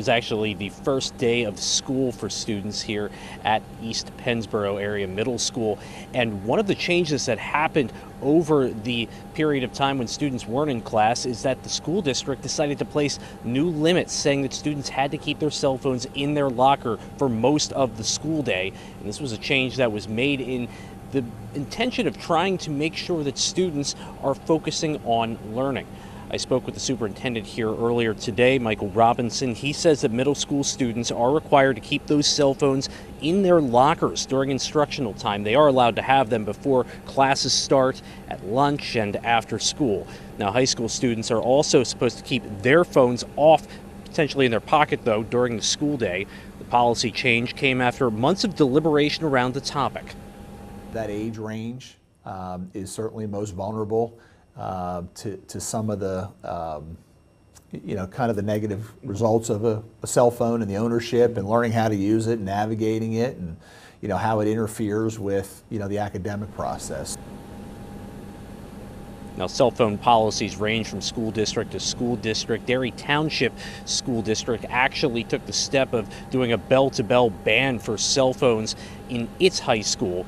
was actually the first day of school for students here at East Pennsboro Area Middle School. And one of the changes that happened over the period of time when students weren't in class is that the school district decided to place new limits, saying that students had to keep their cell phones in their locker for most of the school day. And this was a change that was made in the intention of trying to make sure that students are focusing on learning. I spoke with the superintendent here earlier today, Michael Robinson. He says that middle school students are required to keep those cell phones in their lockers during instructional time. They are allowed to have them before classes start, at lunch, and after school. Now, high school students are also supposed to keep their phones off, potentially in their pocket, though, during the school day. The policy change came after months of deliberation around the topic. That age range um, is certainly most vulnerable uh, to, to some of the, um, you know, kind of the negative results of a, a cell phone and the ownership and learning how to use it, and navigating it, and you know how it interferes with you know the academic process. Now, cell phone policies range from school district to school district. Derry Township School District actually took the step of doing a bell to bell ban for cell phones in its high school.